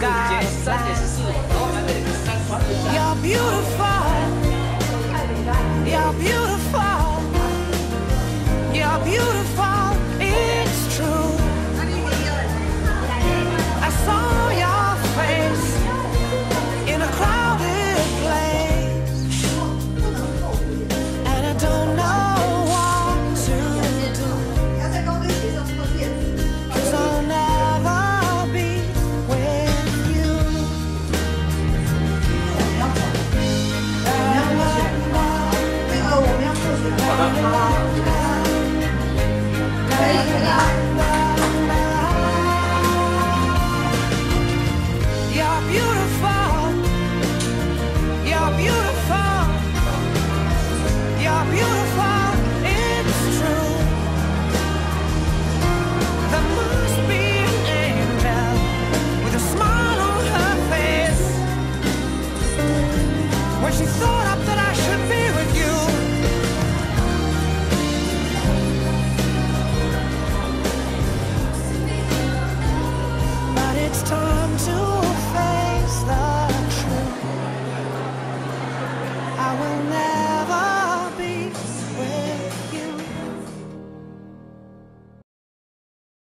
God. You're beautiful.